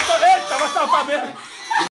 14.